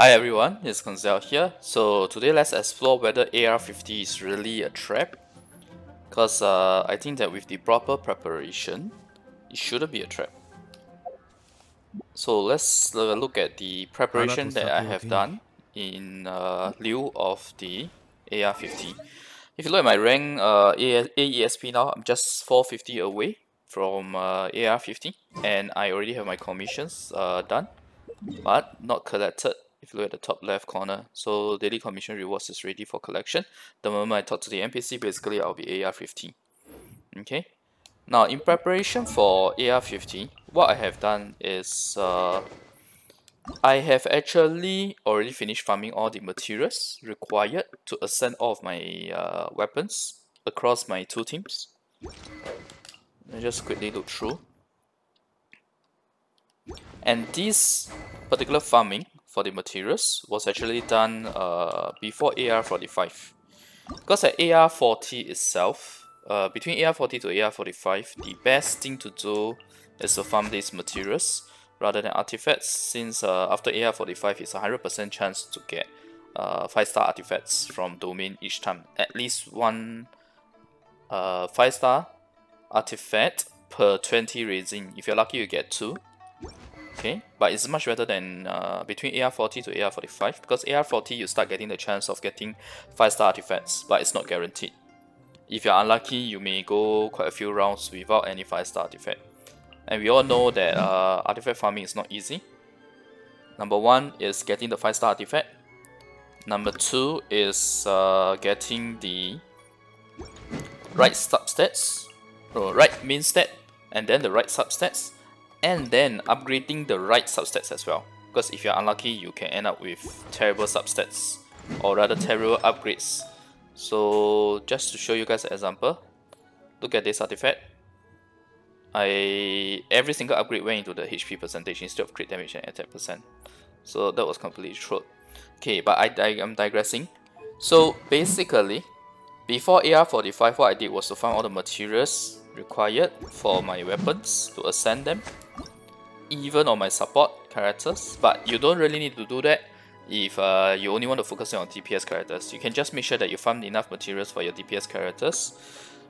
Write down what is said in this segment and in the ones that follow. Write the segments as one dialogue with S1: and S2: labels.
S1: Hi everyone, it's Koinzell here. So today let's explore whether AR-50 is really a trap. Because uh, I think that with the proper preparation, it shouldn't be a trap. So let's uh, look at the preparation that I have done in uh, lieu of the AR-50. If you look at my rank uh, AESP now, I'm just 450 away from uh, AR-50 and I already have my commissions uh, done but not collected if you look at the top left corner so daily commission rewards is ready for collection the moment I talk to the NPC basically I'll be AR-15. okay now in preparation for AR-15, what I have done is uh, I have actually already finished farming all the materials required to ascend all of my uh, weapons across my two teams let just quickly look through. And this particular farming for the materials was actually done uh, before AR45. Because at AR40 itself, uh, between AR40 to AR45, the best thing to do is to farm these materials rather than artifacts since uh, after AR45 it's 100% chance to get uh, 5 star artifacts from domain each time. At least one uh, 5 star artifact per 20 resin. If you're lucky, you get 2. Okay, but it's much better than uh, between AR40 to AR45 because AR40 you start getting the chance of getting 5 star artifacts, but it's not guaranteed. If you're unlucky, you may go quite a few rounds without any 5 star artifact. And we all know that uh, artifact farming is not easy. Number 1 is getting the 5 star artifact. Number 2 is uh, getting the right substats right main stat and then the right substats and then upgrading the right substats as well. Because if you're unlucky you can end up with terrible substats or rather terrible upgrades. So just to show you guys an example look at this artifact. I every single upgrade went into the HP percentage instead of crit damage and attack percent. So that was completely true okay but I, I am digressing. So basically before AR45 what I did was to find all the materials required for my weapons to ascend them even on my support characters but you don't really need to do that if uh, you only want to focus on DPS characters. You can just make sure that you farm enough materials for your DPS characters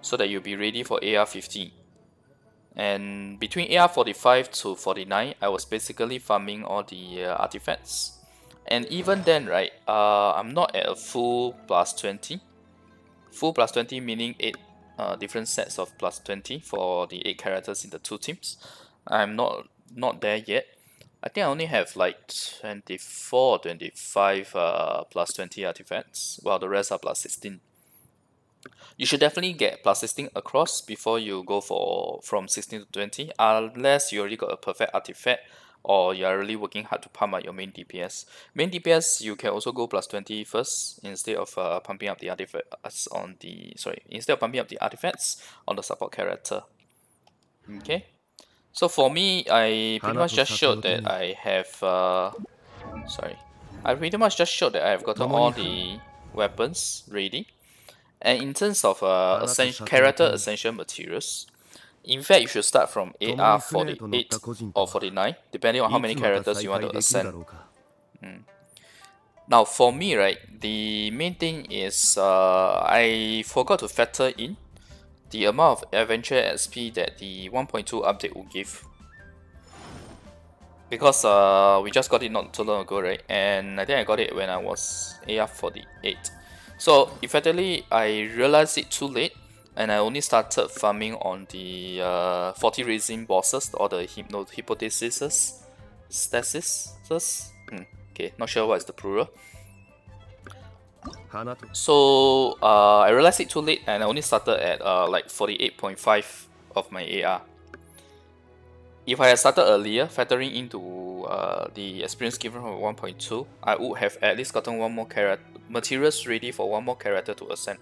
S1: so that you'll be ready for AR-15. And between AR-45 to 49, I was basically farming all the uh, artifacts. And even then, right, uh, I'm not at a full plus 20. Full plus 20 meaning 8 uh, different sets of plus 20 for the 8 characters in the two teams. I'm not not there yet. I think I only have like 24 25 uh, plus 20 artifacts, while the rest are plus 16. You should definitely get plus 16 across before you go for from 16 to 20, unless you already got a perfect artifact or you are really working hard to pump up your main DPS. Main DPS you can also go plus 20 first instead of uh, pumping up the artifacts on the sorry instead of pumping up the artifacts on the support character. Okay. So for me, I pretty much just showed that I have uh, sorry, I pretty much just showed that I have gotten all the weapons ready. And in terms of uh, character essential materials, in fact, you should start from AR 48 or 49, depending on how many characters you want to ascend. Mm. Now, for me, right, the main thing is uh, I forgot to factor in the amount of adventure XP that the 1.2 update will give. Because uh, we just got it not too long ago, right? And I think I got it when I was AR 48. So, effectively, I realized it too late and I only started farming on the uh, 40 resin bosses or the hypno hypothesis stasis hmm, okay not sure what is the plural so uh, I realized it too late and I only started at uh, like 48.5 of my AR if I had started earlier factoring into uh, the experience given from 1.2 I would have at least gotten one more character materials ready for one more character to ascend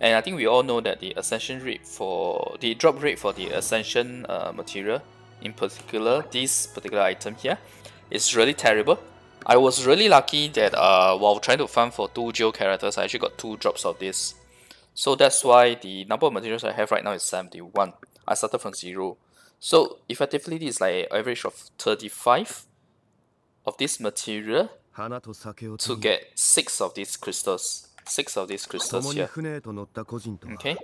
S1: and I think we all know that the ascension rate for the drop rate for the ascension uh, material, in particular this particular item here, is really terrible. I was really lucky that uh, while trying to farm for two geo characters, I actually got two drops of this. So that's why the number of materials I have right now is 71. I started from 0. So effectively this is like average of 35 of this material to get six of these crystals. Six of these crystals here. Okay.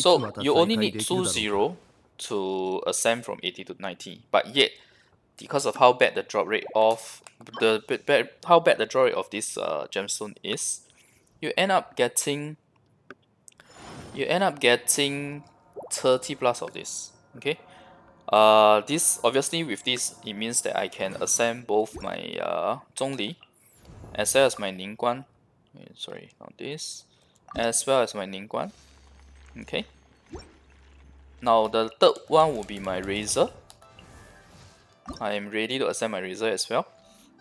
S1: So you only need two zero to ascend from 80 to 90, but yet because of how bad the drop rate of the how bad the drop rate of this uh, gemstone is, you end up getting you end up getting 30 plus of this. Okay. Uh, this obviously with this it means that I can ascend both my uh, Zhongli as well as my Ningguang. Sorry, not this, as well as my Ningguang. Okay. Now the third one will be my Razor. I am ready to ascend my Razor as well.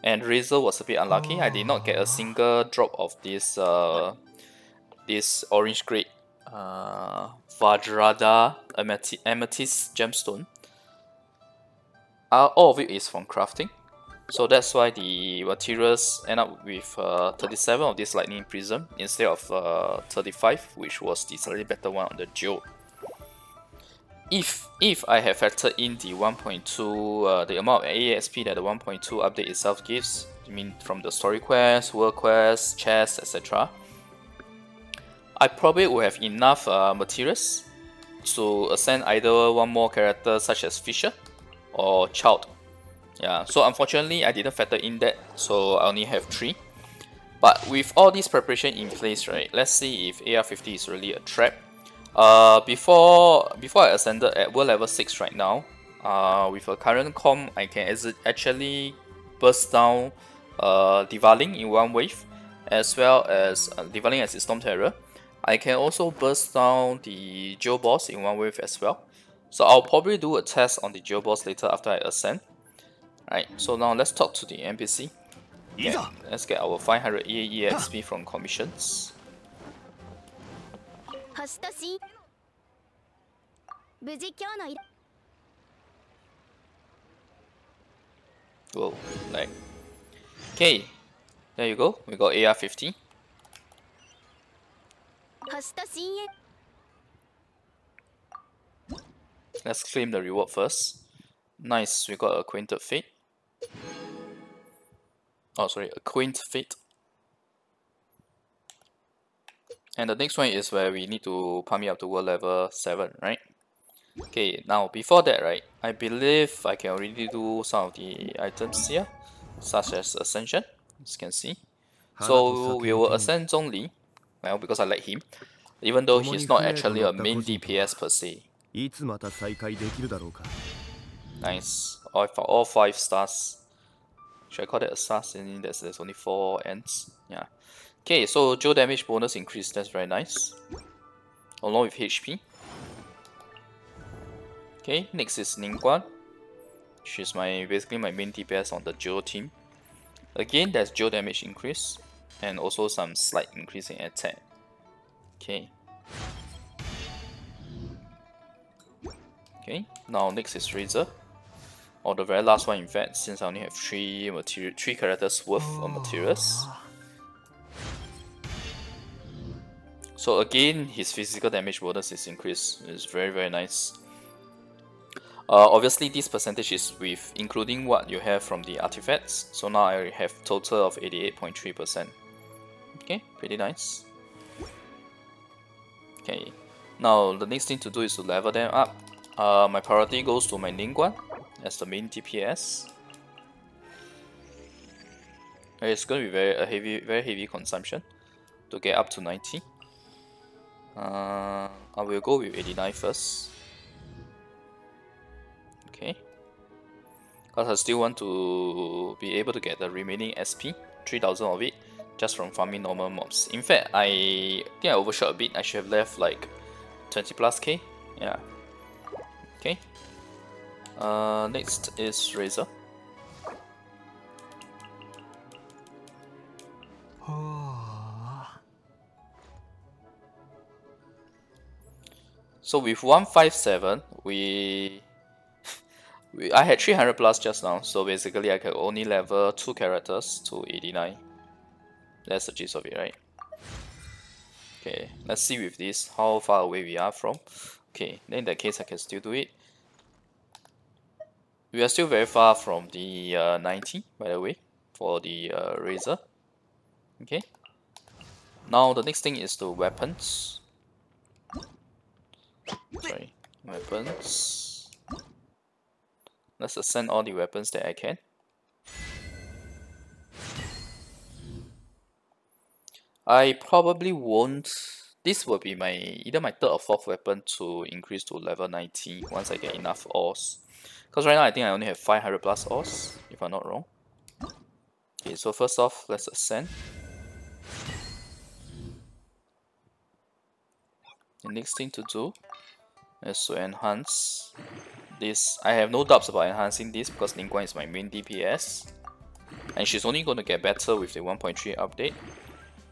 S1: And Razor was a bit unlucky. I did not get a single drop of this uh, this orange grade uh, Vajrada Amethyst, gemstone. Uh, all of it is from crafting. So that's why the materials end up with uh, 37 of this lightning prism instead of uh, 35 which was the slightly better one on the Geo if if I have factored in the 1.2 uh, the amount of ASP that the 1.2 update itself gives, I mean from the story quest, world quest, chests, etc. I probably would have enough uh, materials to ascend either one more character such as Fischl or Childe. Yeah, so unfortunately I didn't factor in that, so I only have three. But with all this preparation in place, right, let's see if AR50 is really a trap uh, before before I ascended at world level 6 right now, uh, with a current com, I can actually burst down uh, Dvalin in one wave, as well as uh, Dvalin as a Storm Terror. I can also burst down the Geo Boss in one wave as well. So I'll probably do a test on the Geo Boss later after I ascend. Alright, so now let's talk to the NPC. Yeah, let's get our 500 EAE XP from commissions. 星とし無事今日の Whoa, like. Okay, there you go. We got AR-50. Let's claim the reward first. Nice, we got Acquainted Fate. Oh, sorry, Acquaint Fate. And the next one is where we need to pump me up to world level 7, right? Okay, now before that, right, I believe I can already do some of the items here, such as Ascension, as you can see. So we will ascend Zhongli, well, because I like him, even though he's not actually a main DPS per se. Nice, all, all five stars. Should I call that assassin? There's, there's only four ends. Yeah. Okay, so Geo damage bonus increase, that's very nice. Along with HP. Okay, next is Ningguang. She's my basically my main DPS on the Geo team. Again, there's Geo damage increase and also some slight increase in attack. Okay. Okay, now next is Razor. Or the very last one in fact, since I only have three material three characters worth of materials. So again, his physical damage bonus is increased. It's very very nice. Uh, obviously, this percentage is with including what you have from the artifacts. So now I have total of 88.3%. Okay, pretty nice. Okay, now the next thing to do is to level them up. Uh, my priority goes to my Ningguang as the main DPS. It's going to be very a heavy, very heavy consumption to get up to 90. Uh, I will go with 89 first. Okay. Because I still want to be able to get the remaining SP, 3000 of it, just from farming normal mobs. In fact, I think I overshot a bit. I should have left like 20 plus K. Yeah. Okay. Uh, next is Razor. So with 157, we, we I had 300 plus just now, so basically I can only level 2 characters to 89. That's the gist of it, right? Okay, let's see with this how far away we are from. Okay, then in that case I can still do it. We are still very far from the uh, 90, by the way, for the uh, Razor. Okay. Now the next thing is the weapons. Sorry, weapons. Let's ascend all the weapons that I can. I probably won't. This will be my either my third or fourth weapon to increase to level 90 once I get enough ores. Because right now I think I only have 500 plus ores, if I'm not wrong. Okay, so first off, let's ascend. The next thing to do is to enhance this. I have no doubts about enhancing this because Ningguang is my main DPS. And she's only going to get better with the 1.3 update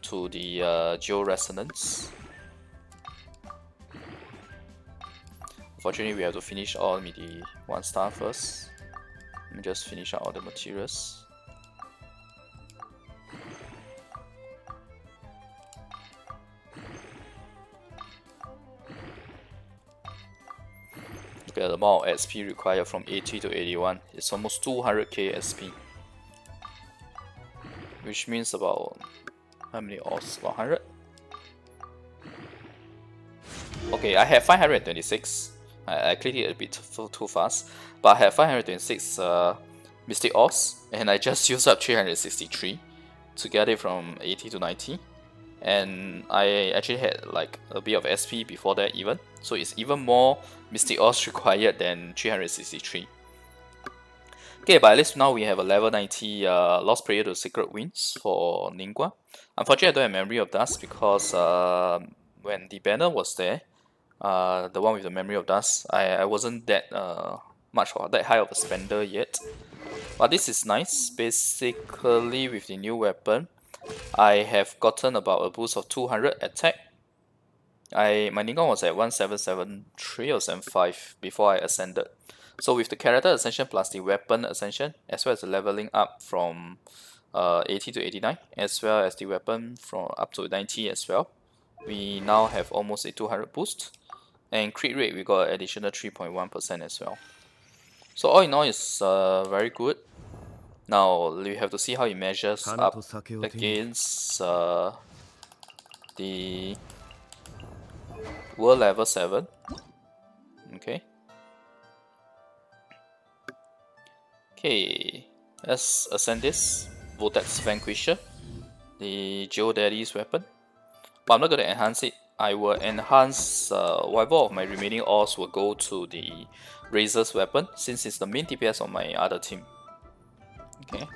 S1: to the uh, Geo Resonance. Unfortunately, we have to finish all the one star first. Let me just finish out all the materials. The amount of SP required from 80 to 81. It's almost 200k SP. Which means about how many ores? 100? Okay, I have 526. I, I clicked it a bit too, too fast. But I have 526 uh, Mystic and I just used up 363 to get it from 80 to 90. And I actually had like a bit of SP before that even, so it's even more Mystic Ores required than 363. Okay, but at least now we have a level 90 uh, Lost Prayer to Sacred Winds for Ningguang. Unfortunately, I don't have Memory of Dust because uh, when the banner was there, uh, the one with the Memory of Dust, I, I wasn't that uh, much or that high of a spender yet. But this is nice. Basically, with the new weapon, I have gotten about a boost of 200 attack. I My Ningguang was at 1773 or 75 before I ascended. So with the character ascension plus the weapon ascension, as well as the leveling up from uh, 80 to 89, as well as the weapon from up to 90 as well, we now have almost a 200 boost. And crit rate, we got additional 3.1% as well. So all in all, it's uh, very good. Now, we have to see how it measures up against uh, the world level 7. Okay. Okay, let's ascend this. Vortex Vanquisher, the Geodaddy's weapon. But I'm not going to enhance it. I will enhance uh, whatever of my remaining ores will go to the Razor's weapon since it's the main DPS on my other team. Okay.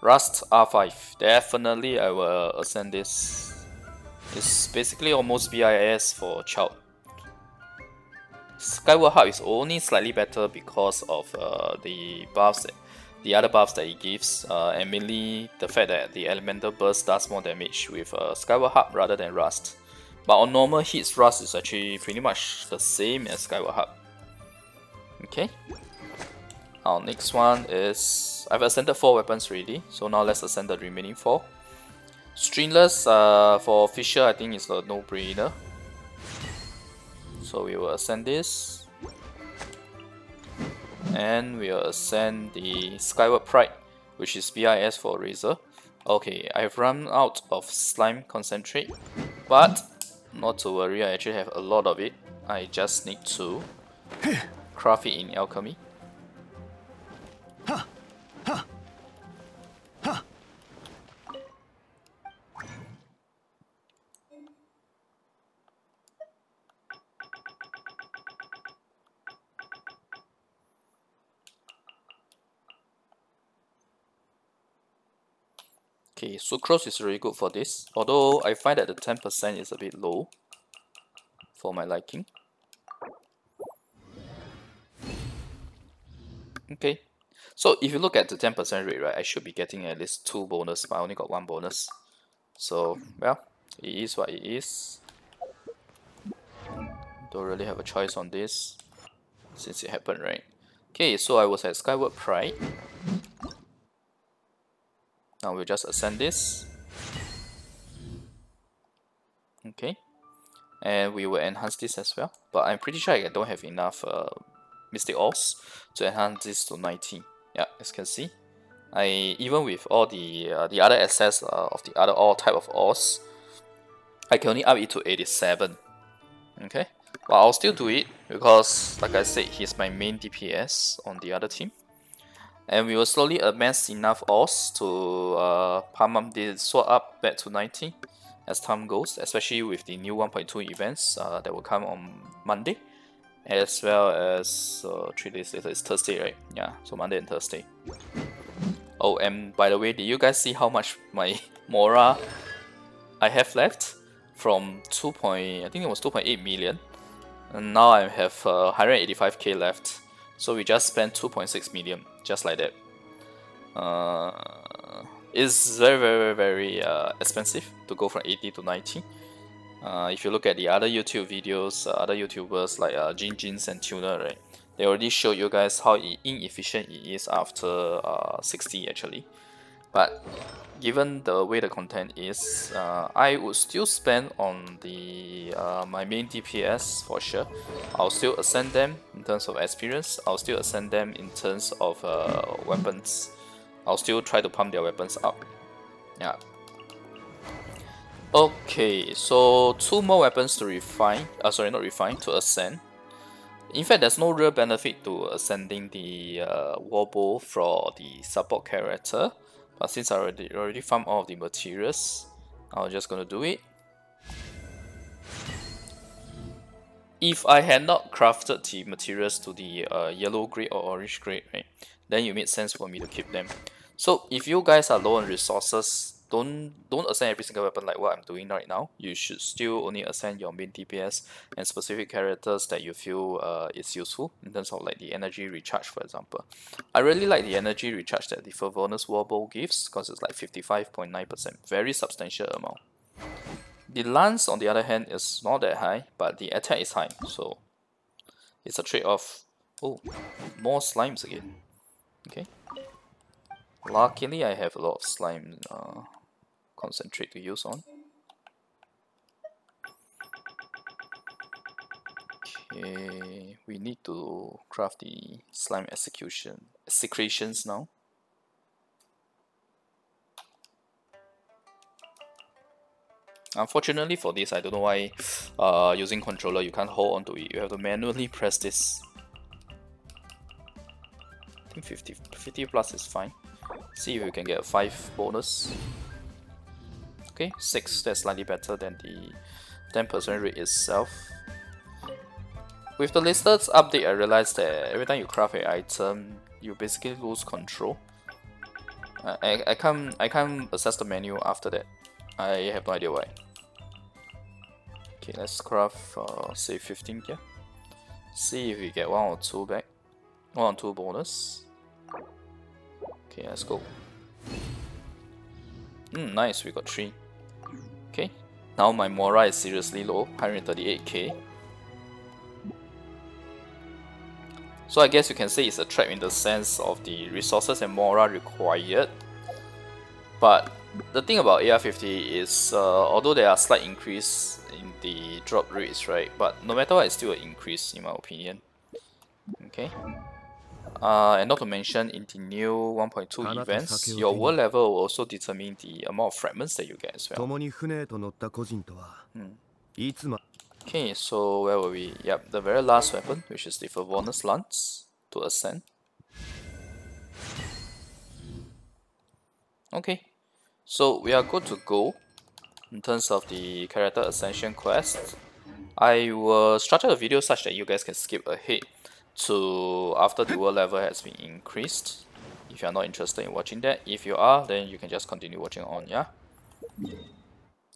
S1: Rust R5. Definitely I will ascend this. It's basically almost BIS for Childe. Skyward Harp is only slightly better because of uh, the buffs, that, the other buffs that it gives, uh, and mainly the fact that the Elemental Burst does more damage with uh, Skyward Harp rather than Rust. But on normal hits, Rust is actually pretty much the same as Skyward Harp. Okay. Our next one is... I've ascended 4 weapons already, so now let's ascend the remaining 4. Stringless uh, for Fischl I think is a no-brainer. So we will ascend this. And we will ascend the Skyward Pride, which is BIS for Razor. Okay, I've run out of slime concentrate, but not to worry, I actually have a lot of it. I just need to craft it in alchemy. Okay, sucrose is really good for this, although I find that the 10% is a bit low for my liking. Okay, so if you look at the 10% rate, right, I should be getting at least two bonus, but I only got one bonus. So, well, it is what it is. Don't really have a choice on this, since it happened, right? Okay, so I was at Skyward Pride. Now we'll just ascend this. Okay. And we will enhance this as well. But I'm pretty sure I don't have enough uh, Mystic to enhance this to 90. Yeah, as you can see. I even with all the uh, the other assets uh, of the other all type of ores, I can only up it to 87. Okay, but I'll still do it because, like I said, he's my main DPS on the other team, and we will slowly amass enough ores to uh, pump up the sword up back to 90 as time goes, especially with the new 1.2 events uh, that will come on Monday, as well as uh, three days later. It's Thursday, right? Yeah, so Monday and Thursday. Oh, and by the way, did you guys see how much my Mora I have left? From 2. Point, I think it was 2.8 million. And now I have uh, 185k left. So we just spent 2.6 million, just like that. Uh, it's very, very, very uh, expensive to go from 80 to 90. Uh, if you look at the other YouTube videos, uh, other YouTubers like uh, Jin Jins and Tuner, right? they already showed you guys how inefficient it is after uh, 60 actually. But given the way the content is uh, I would still spend on the uh, my main DPS for sure. I'll still ascend them in terms of experience. I'll still ascend them in terms of weapons. I'll still try to pump their weapons up. Yeah okay so two more weapons to refine uh, sorry not refine to ascend in fact, there's no real benefit to ascending the uh, Warbow for the support character, but since I already already farmed all of the materials, I'm just gonna do it. If I had not crafted the materials to the uh, yellow grade or orange grade, right, then it made sense for me to keep them. So if you guys are low on resources, don't don't ascend every single weapon like what I'm doing right now. You should still only ascend your main DPS and specific characters that you feel uh, is useful in terms of like the energy recharge for example. I really like the energy recharge that the Favonius Warbow gives because it's like 55.9%, very substantial amount. The lance on the other hand is not that high, but the attack is high, so it's a trade-off. Oh, more slimes again. Okay. Luckily I have a lot of slime uh, concentrate to use on. Okay, we need to craft the slime execution secretions now. Unfortunately for this, I don't know why uh, using controller you can't hold on to it. You have to manually press this. I think 50, 50 plus is fine. See if you can get a 5 bonus. Okay, 6, that's slightly better than the 10% rate itself. With the listed update, I realized that every time you craft an item, you basically lose control. Uh, I, I can't I can't access the menu after that. I have no idea why. Okay, let's craft uh, say 15 here. See if we get one or two back. One or two bonus. Okay, let's go. Hmm, nice, we got three. Now my Mora is seriously low, 138k. So I guess you can say it's a trap in the sense of the resources and Mora required. But the thing about AR50 is, uh, although there are slight increase in the drop rates, right? But no matter what, it's still an increase in my opinion. Okay. Uh, and not to mention, in the new 1.2 events, your world level will also determine the amount of fragments that you get as well. Hmm. Okay, so where were we? Yep, the very last weapon, which is the Favonius Lance to ascend. Okay, so we are good to go in terms of the character ascension quest. I will structure the video such that you guys can skip ahead to after the world level has been increased. If you are not interested in watching that, if you are, then you can just continue watching on, yeah?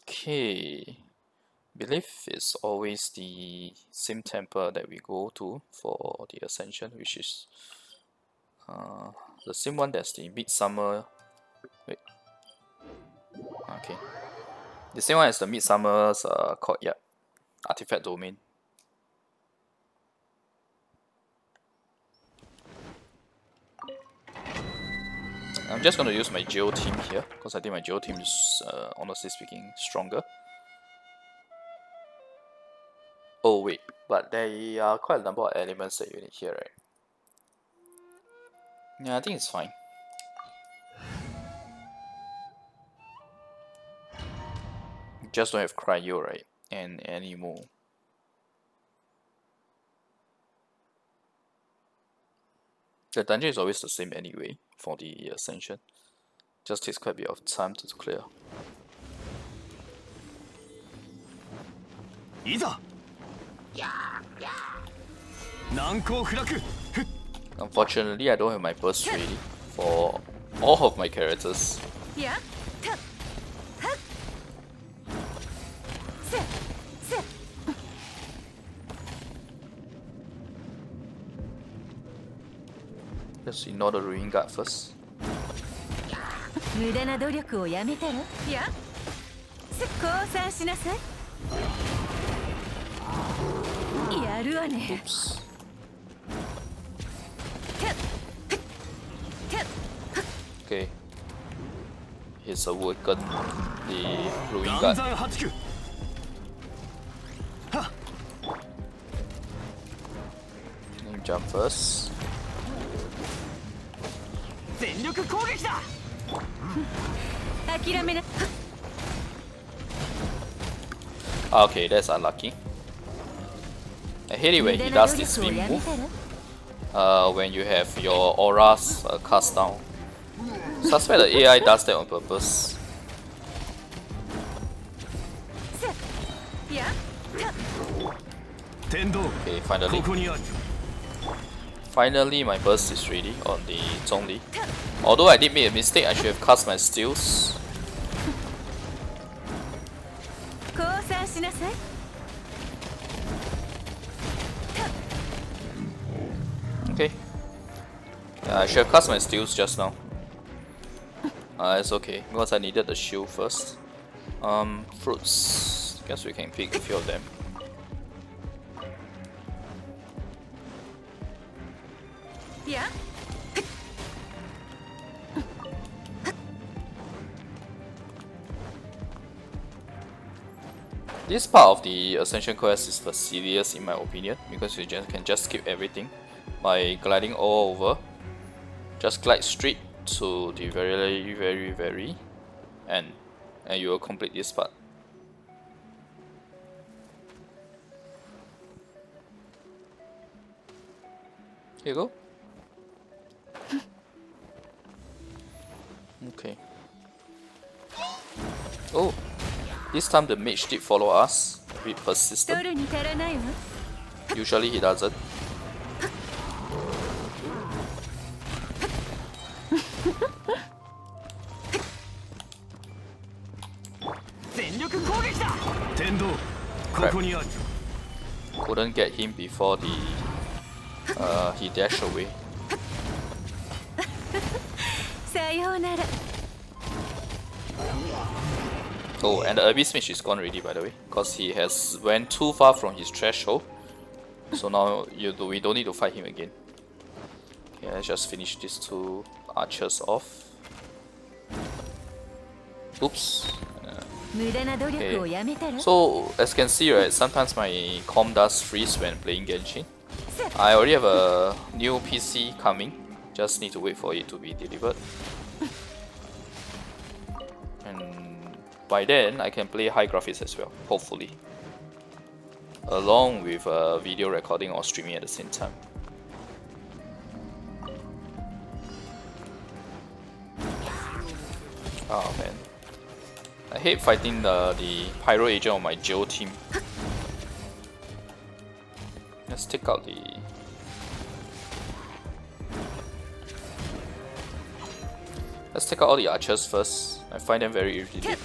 S1: Okay. Believe is always the same temple that we go to for the ascension, which is uh, the same one that's the midsummer. Wait. Okay. The same one as the midsummer's uh, courtyard, artifact domain. I'm just gonna use my geo team here, because I think my geo team is, uh, honestly speaking, stronger. Oh wait, but there are quite a number of elements that you need here, right? Yeah, I think it's fine. Just don't have cryo, right? And anymore. The dungeon is always the same anyway for the ascension. Just takes quite a bit of time to clear. Unfortunately, I don't have my burst ready for all of my characters. Yeah. Let's ignore the ruin guard first. 無駄な努力をやめたらいや降参しなさいやるわね Oops. Okay. He's awakened the ruin guard. Jump first. Okay, that's unlucky. Anyway, he does this spin move uh, when you have your auras uh, cast down. Suspect the AI does that on purpose. Okay, finally. Finally, my burst is ready on the Zhongli. Although I did make a mistake, I should have cast my steals. Okay. Yeah, I should have cast my steals just now. Uh, it's okay, because I needed the shield first. Um, fruits. Guess we can pick a few of them. Yeah. This part of the Ascension quest is fastidious in my opinion because you just can just skip everything by gliding all over. Just glide straight to the very very very end and you will complete this part. Here you go. Okay. Oh, this time the mage did follow us. A bit persistent. Usually he doesn't. Crap. Couldn't get him before the uh, he dashed away. Oh, and the Abyss Mage is gone already by the way, because he has went too far from his threshold. So now you do, we don't need to fight him again. Okay, let's just finish these two archers off. Oops. Okay. So as you can see right, sometimes my com does freeze when playing Genshin. I already have a new PC coming, just need to wait for it to be delivered. And by then I can play high graphics as well, hopefully. Along with uh, video recording or streaming at the same time. Oh man. I hate fighting the, the Pyro agent on my Geo team. Let's take out the... Let's take out all the archers first. I find them very irritating.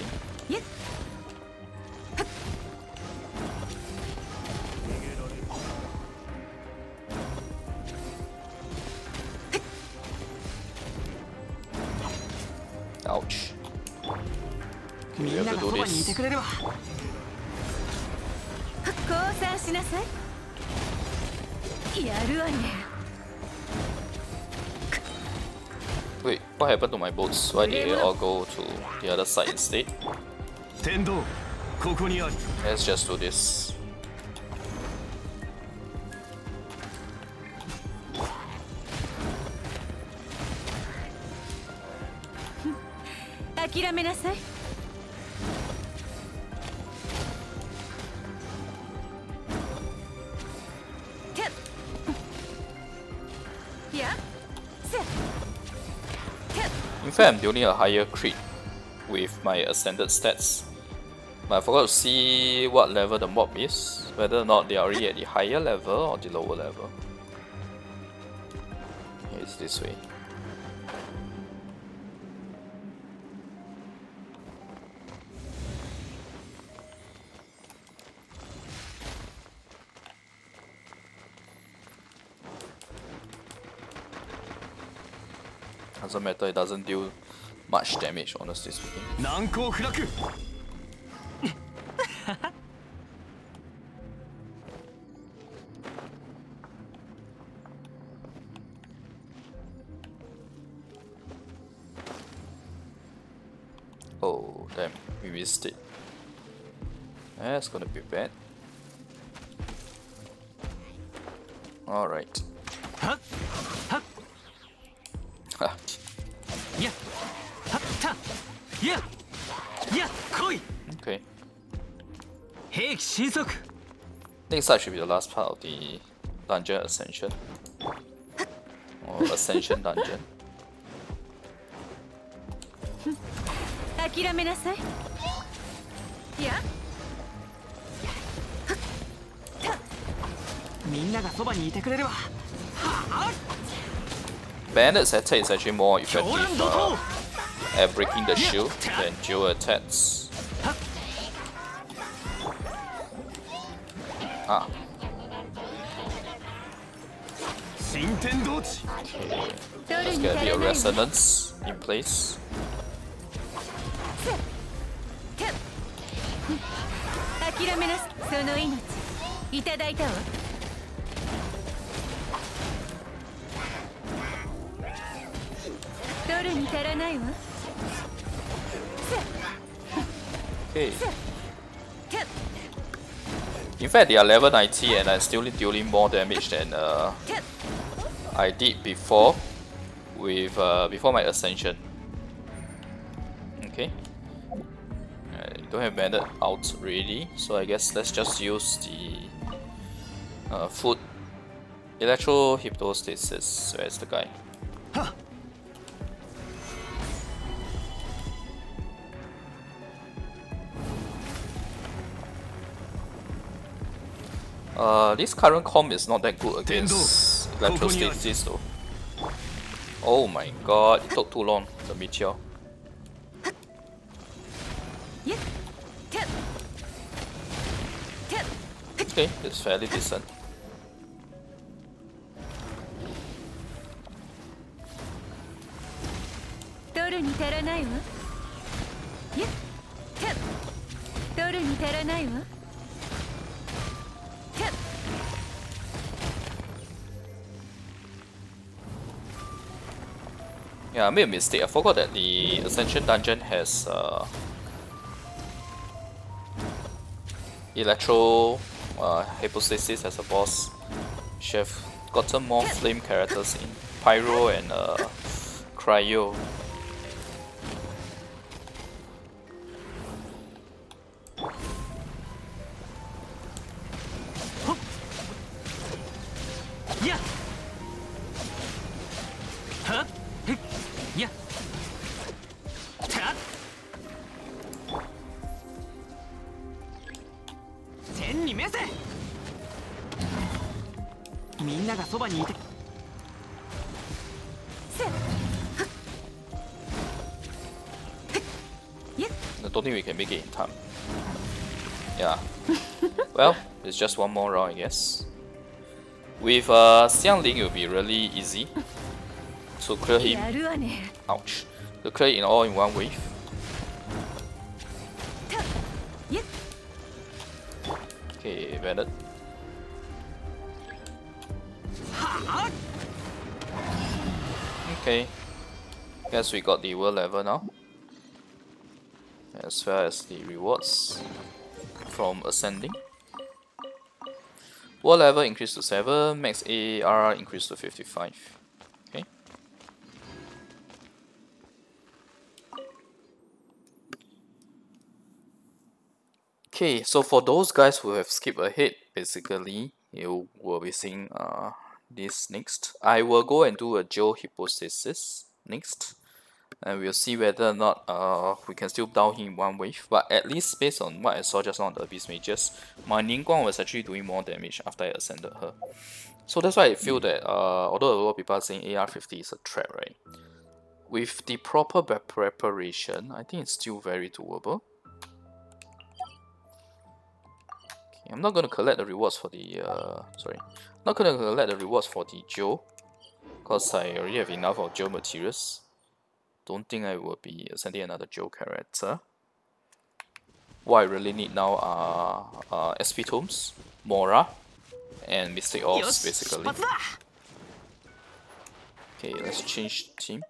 S1: Ouch. みんながそばにいてく
S2: れるわ
S3: 降参しなさいやるわね
S1: ウェイ what happened to my boats? Why did they all go to the other side instead? 天道ここにあり Let's just do this 諦めなさい fact, I'm dealing a higher crit with my ascended stats. But I forgot to see what level the mob is, whether or not they are already at the higher level or the lower level. It's this way. Doesn't matter, it doesn't deal much damage, honestly speaking. oh, damn, we missed it. That's gonna be bad. Alright. Okay. Next that should be the last part of the dungeon ascension. Or ascension dungeon.
S3: 諦めなさいいや
S2: みんながそばにいてくれるわ
S1: Bandit's attack is actually more effective uh, at breaking the shield than dual attacks. There's gonna be a resonance in place. Okay. In fact, they are level 90 and I'm still dealing more damage than uh, I did before with uh, before my ascension. Okay. I don't have bandit out really, so I guess let's just use the uh, foot electro hypostasis. Where's the guy? Uh, this current comp is not that good against electrostasis though. Oh my god, it took too long, the meteor. Okay, it's fairly decent. Yeah, I made a mistake. I forgot that the Ascension Dungeon has uh, Electro uh, Hypostasis as a boss. Should have gotten more flame characters in Pyro and uh, Cryo. More round, I guess. With uh, Xiangling, it will be really easy to clear him. Ouch. To clear it all in one wave. Okay, valid. Okay. Guess we got the world level now. As well as the rewards from ascending. World level increased to 7, max AR increased to 55. Okay. Okay, so for those guys who have skipped ahead, basically, you will be seeing uh, this next. I will go and do a Geo Hypostasis next. And we'll see whether or not uh, we can still down him in one wave. But at least based on what I saw just on the Abyss Mages, my Ningguang was actually doing more damage after I ascended her. So that's why I feel that uh, although a lot of people are saying AR50 is a trap, right? With the proper preparation, I think it's still very doable. Okay, I'm not going to collect the rewards for the, uh, sorry, not going to collect the rewards for the Geo, because I already have enough of Geo materials. Don't think I will be sending another Geo character. What I really need now are uh, SP Tomes, Mora, and Mystic Orbs basically. Okay, let's change team.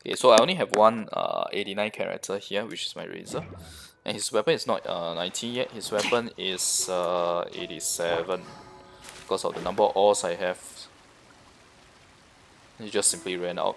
S1: Okay, so I only have one uh, 89 character here, which is my Razor. And his weapon is not uh, 19 yet, his weapon is uh, 87 because of the number of ores I have. it just simply ran out.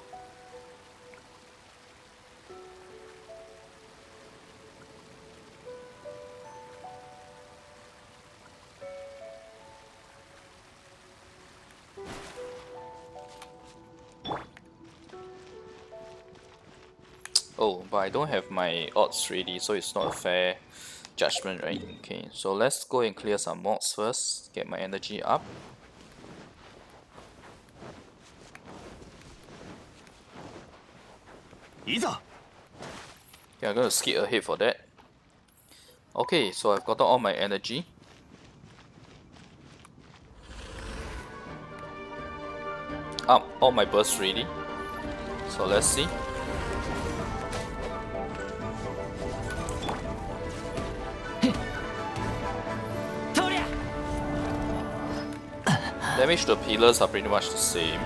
S1: Oh, but I don't have my odds ready, so it's not fair judgment, right? Okay, so let's go and clear some mobs first, get my energy up.
S2: Yeah,
S1: I'm gonna skip ahead for that. Okay, so I've gotten all my energy. Up all my bursts ready. So let's see. Damage to pillars are pretty much the same.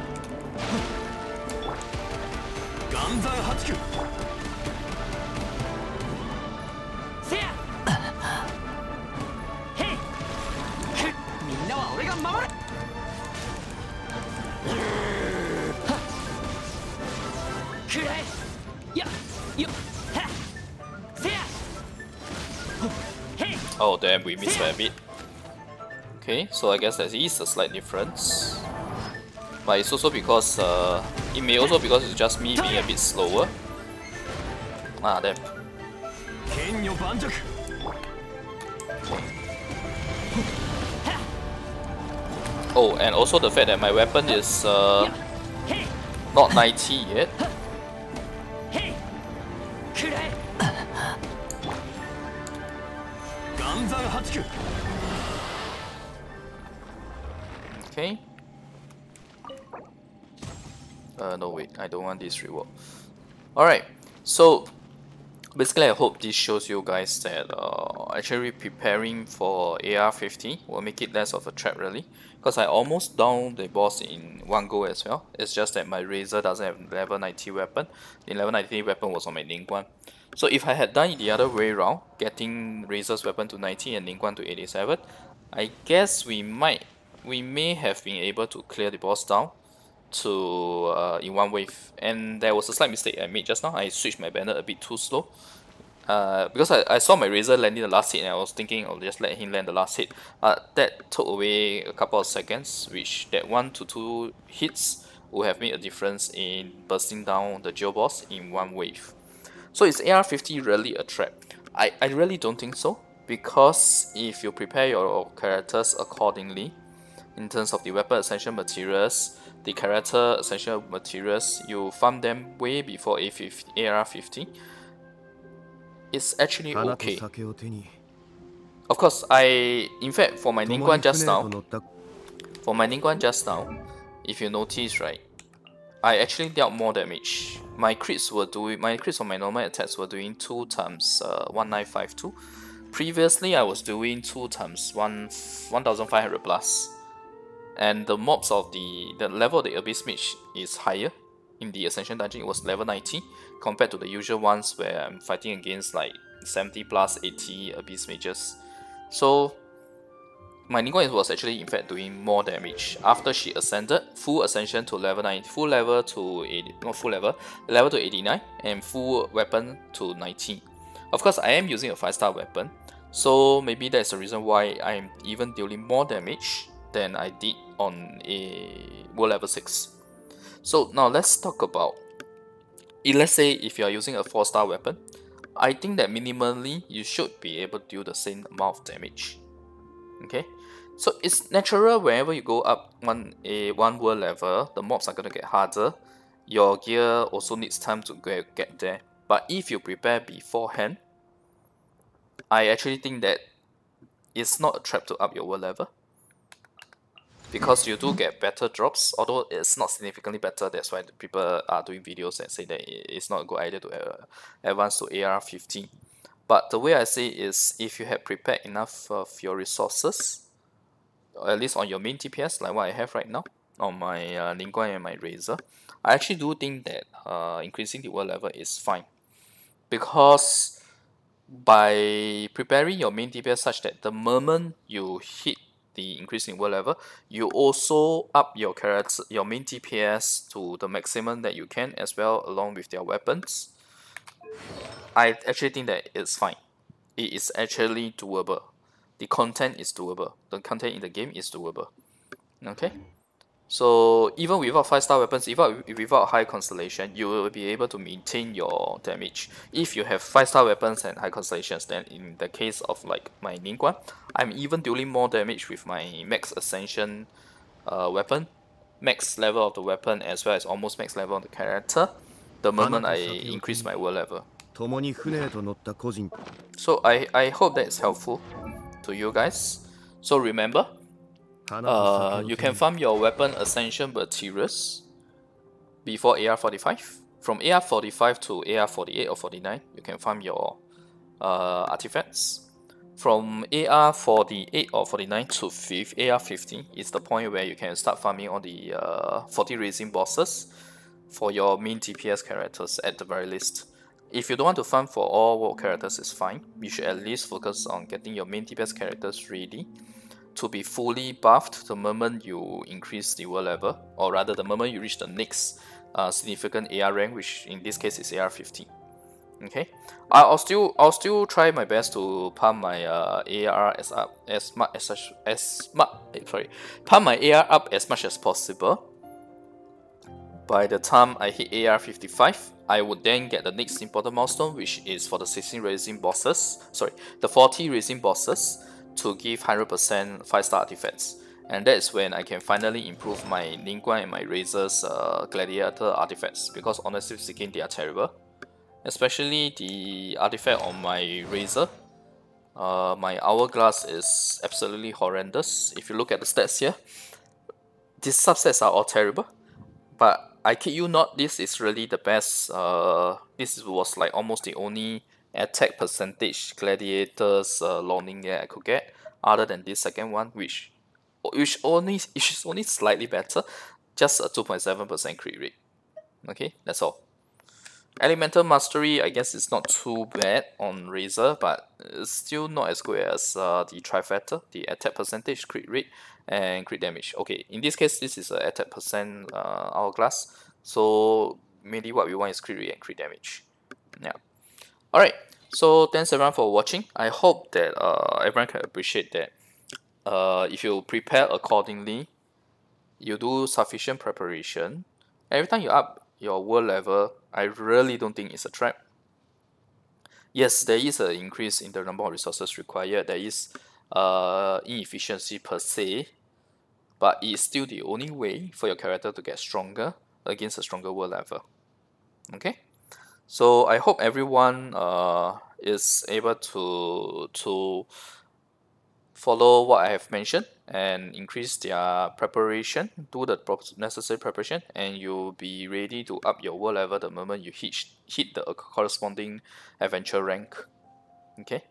S1: Oh damn, we missed by a bit. Okay, so I guess there is a slight difference. But it's also because, uh, it may also because it's just me being a bit slower. Ah, damn. Oh, and also the fact that my weapon is uh, not 90 yet. Okay. Uh, no wait, I don't want this reward. Alright, so basically I hope this shows you guys that uh, actually preparing for AR-50 will make it less of a trap really. Because I almost downed the boss in one go as well. It's just that my Razor doesn't have level 90 weapon. The level 90 weapon was on my Ningguang. So if I had done it the other way around, getting Razor's weapon to 90 and Ningguang to 87, I guess we might we may have been able to clear the boss down to uh, in one wave. And there was a slight mistake I made just now. I switched my banner a bit too slow. Uh, because I, I saw my Razor landing the last hit and I was thinking I'll just let him land the last hit. But that took away a couple of seconds which that 1 to 2 hits would have made a difference in bursting down the Geo boss in one wave. So is AR-50 really a trap? I, I really don't think so. Because if you prepare your characters accordingly in terms of the weapon essential materials, the character essential materials, you farm them way before A50, AR-50. It's actually okay. Of course, I, in fact, for my Ningguang just now, for my Ningguang just now, if you notice, right, I actually dealt more damage. My crits were doing, my crits on my normal attacks were doing 2 times uh, 1952. Previously, I was doing 2 times 1, 1500 plus and the mobs of the the level of the abyss mage is higher in the ascension dungeon. It was level 90 compared to the usual ones where i'm fighting against like 70 plus 80 abyss mages. So my Ningguang was actually in fact doing more damage. After she ascended full ascension to level 9 full level to 80 not full level level to 89 and full weapon to 19 of course i am using a 5 star weapon so maybe that's the reason why i'm even dealing more damage than I did on a world level 6. So now let's talk about let's say if you are using a 4 star weapon, I think that minimally you should be able to do the same amount of damage. Okay, so it's natural whenever you go up one a one world level, the mobs are gonna get harder. Your gear also needs time to get, get there. But if you prepare beforehand, I actually think that it's not a trap to up your world level because you do get better drops although it's not significantly better that's why people are doing videos and say that it's not a good idea to uh, advance to AR 15 but the way I say is if you have prepared enough of your resources at least on your main DPS like what I have right now on my uh, and my Razor I actually do think that uh, increasing the world level is fine. Because by preparing your main DPS such that the moment you hit the increase in world level, you also up your character, your main DPS to the maximum that you can as well along with their weapons. I actually think that it's fine. It is actually doable. The content is doable. The content in the game is doable. Okay? So even without 5 star weapons, without, without high constellation, you will be able to maintain your damage. If you have 5 star weapons and high constellations, then in the case of like my Ningguang, I'm even dealing more damage with my max ascension uh, weapon, max level of the weapon as well as almost max level of the character, the moment I increase my world level. So I, I hope that is helpful to you guys. So remember, uh, you can farm your weapon ascension materials before AR45. From AR45 to AR48 or 49, you can farm your uh, artifacts. From AR48 or 49 to 5th, AR50 is the point where you can start farming on the uh, 40 resin bosses for your main DPS characters at the very least. If you don't want to farm for all world characters, it's fine. You should at least focus on getting your main DPS characters ready to be fully buffed the moment you increase the world level, or rather the moment you reach the next uh, significant AR rank, which in this case is AR 15. Okay, I'll still I'll still try my best to pump my uh, AR as up as much as as much eh, sorry pump my AR up as much as possible. By the time I hit AR 55, I would then get the next important milestone, which is for the 16 resin bosses. Sorry, the 40 resin bosses to give 100% 5 star artifacts. And that's when I can finally improve my Ningguang and my Razor's uh, Gladiator artifacts because honestly speaking they are terrible. Especially the artifact on my Razor. Uh, my Hourglass is absolutely horrendous. If you look at the stats here, these subsets are all terrible. But I kid you not, this is really the best. Uh, this was like almost the only attack percentage gladiators uh, loaning that I could get other than this second one which which only which is only slightly better just a 2.7% crit rate. Okay that's all. Elemental mastery I guess it's not too bad on Razor but it's still not as good as uh, the trifecta the attack percentage crit rate and crit damage. Okay in this case this is a attack percent uh, hourglass. So mainly what we want is crit rate and crit damage. Yeah. Alright, so thanks everyone for watching. I hope that uh, everyone can appreciate that uh, if you prepare accordingly, you do sufficient preparation, every time you up your world level, I really don't think it's a trap. Yes, there is an increase in the number of resources required, there is uh, inefficiency per se, but it's still the only way for your character to get stronger against a stronger world level. Okay? So I hope everyone uh, is able to to follow what I have mentioned and increase their preparation, do the necessary preparation, and you'll be ready to up your world level the moment you hit hit the corresponding adventure rank. Okay.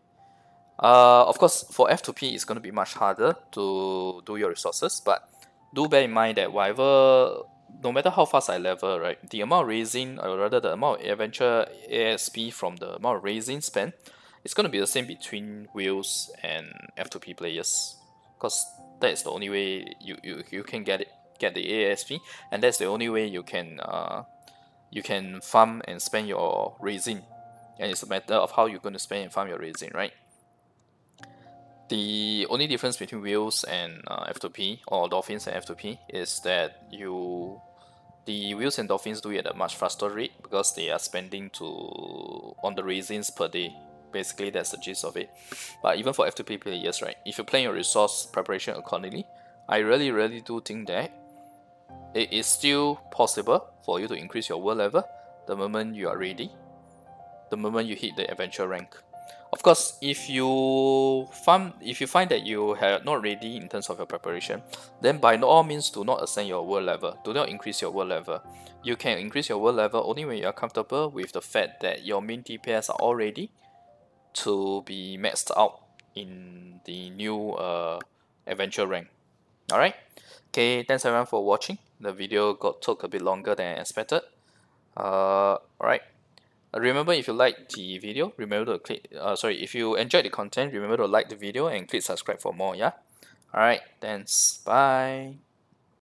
S1: Uh, of course, for F2P, it's going to be much harder to do your resources, but do bear in mind that whatever no matter how fast I level, right, the amount of resin, or rather the amount of adventure ASP from the amount of resin spent, it's going to be the same between whales and F2P players. Because that is the only way you, you, you can get it, get the ASP, and that's the only way you can uh, you can farm and spend your resin. And it's a matter of how you're going to spend and farm your resin, right? the only difference between whales and uh, F2P or dolphins and F2P is that you the whales and dolphins do it at a much faster rate because they are spending to on the resins per day. Basically, that's the gist of it. But even for F2P players, right, if you plan your resource preparation accordingly, I really, really do think that it is still possible for you to increase your world level the moment you are ready, the moment you hit the adventure rank. Of course, if you find if you find that you are not ready in terms of your preparation, then by all means do not ascend your world level. Do not increase your world level. You can increase your world level only when you are comfortable with the fact that your main DPS are already to be maxed out in the new uh, adventure rank. Alright? Okay, thanks everyone for watching. The video got took a bit longer than expected. Uh, alright. Uh, remember if you like the video remember to click uh, sorry if you enjoyed the content remember to like the video and click subscribe for more yeah? Alright thanks. Bye